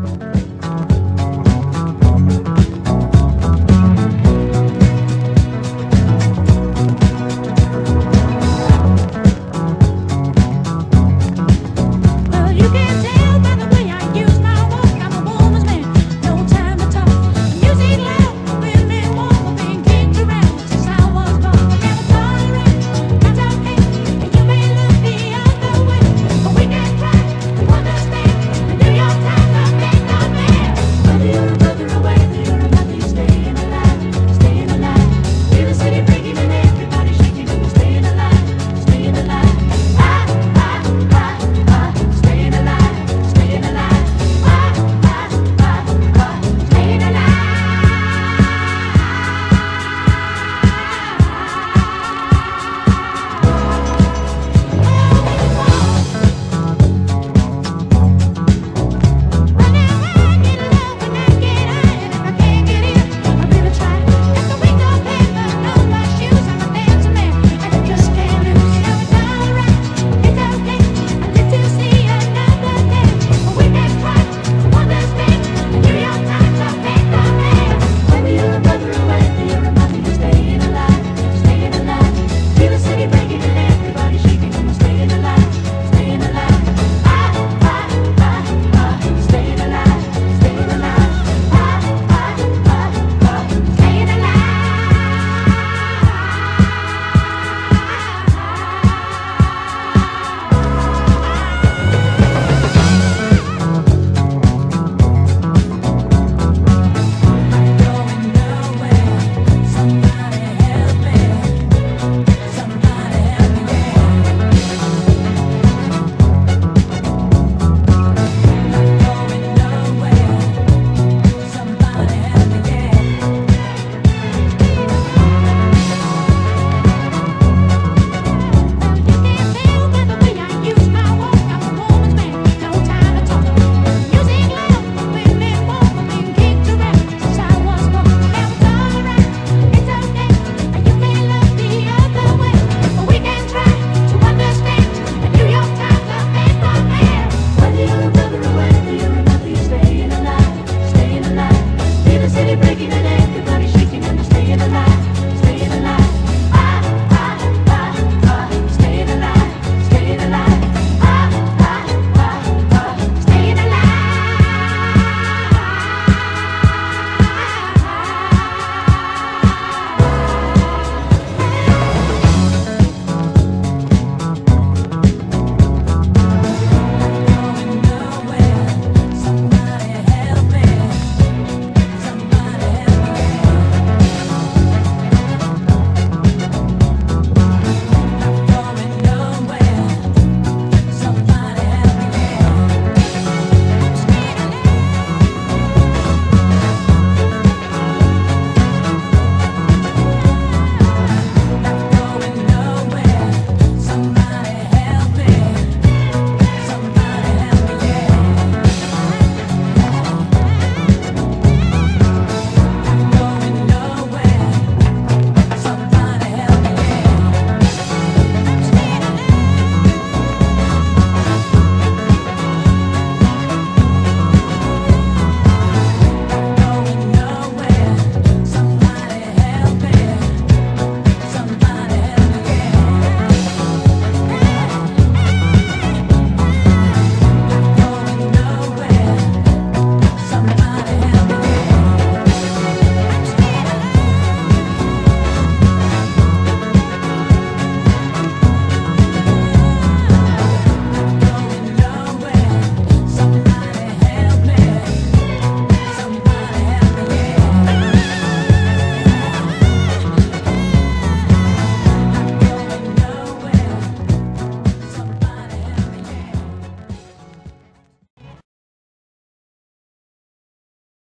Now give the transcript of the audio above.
Bye.